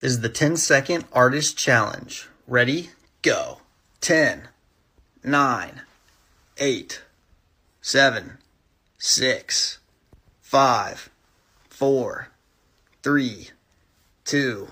This is the 10 second artist challenge. Ready? Go. 10, 9, 8, 7, 6, 5, 4, 3, 2,